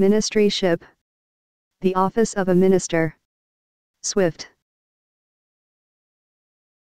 Ministryship. The office of a minister. Swift.